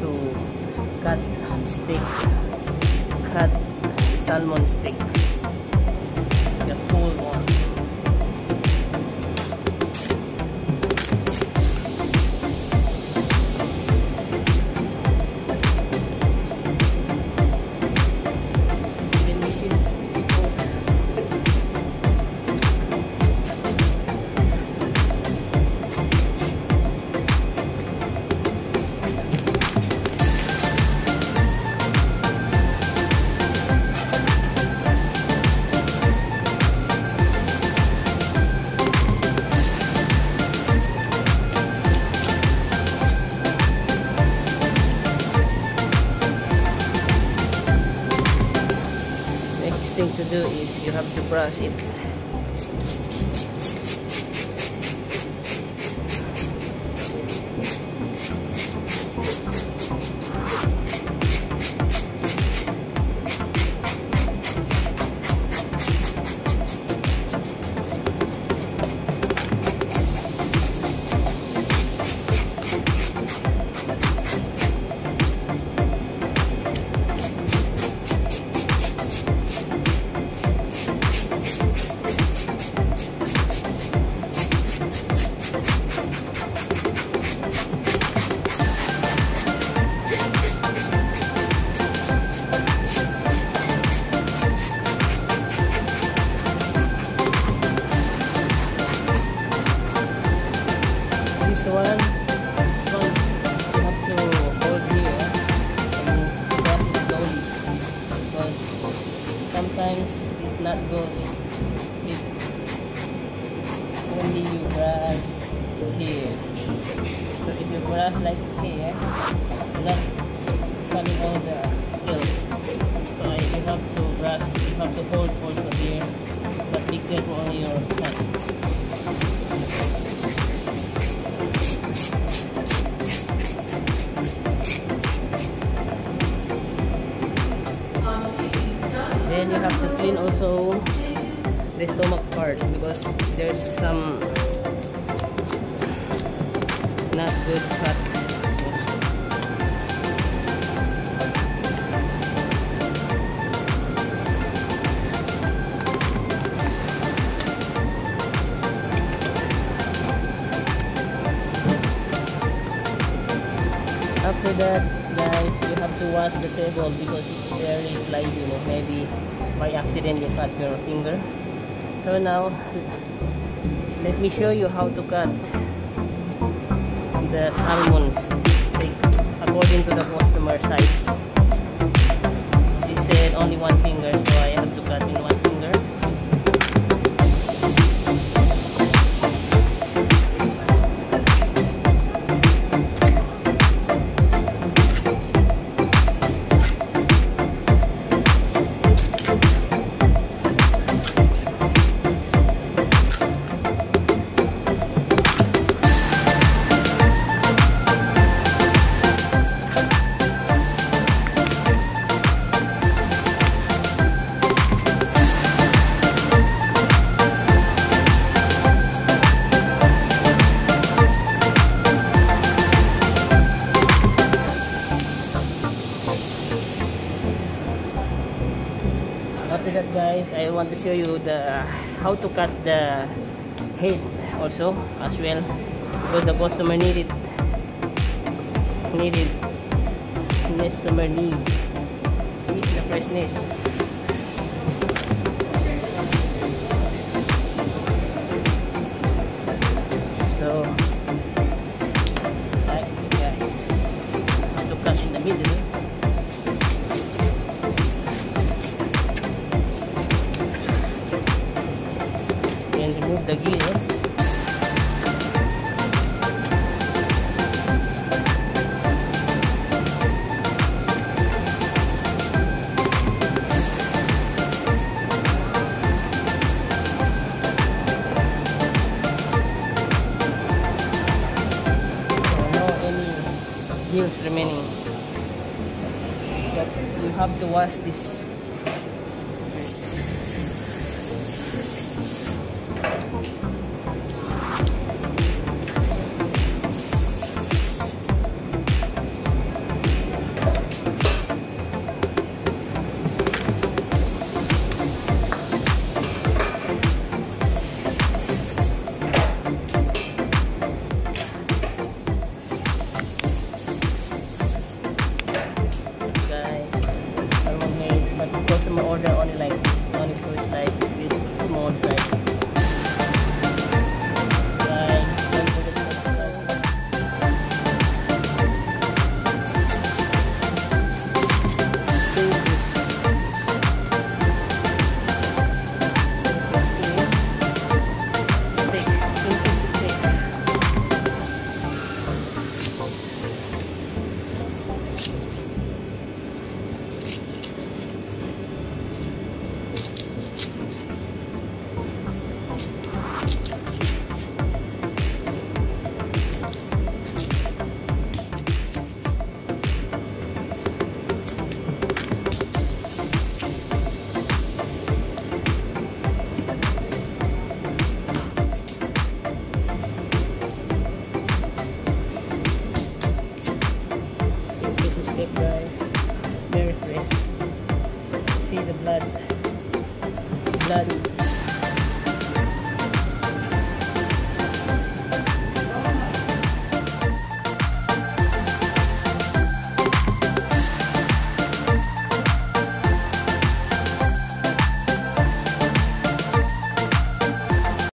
to cut steak cut salmon steak the full one do is you have to brush it brush here so if you brush like here not coming all the skills so you have to brush you have to hold also here but be careful on your hand then you have to clean also the stomach part because there's some not good cut. After that, guys, you have to wash the table because it's very sliding. Maybe by accident you cut your finger. So now, let me show you how to cut the salmon steak according to the customer size. It said only one finger, so I have to cut in one after that guys I want to show you the how to cut the head also as well. Because the customer needed needed customer need. See the freshness. So guys guys how to cut in the middle gears remaining. But you have to wash this